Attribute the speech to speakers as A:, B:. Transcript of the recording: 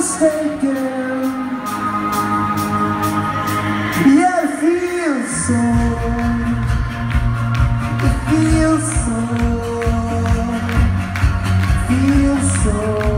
A: mistaken Yeah, it feels so. It feels so. Feels so.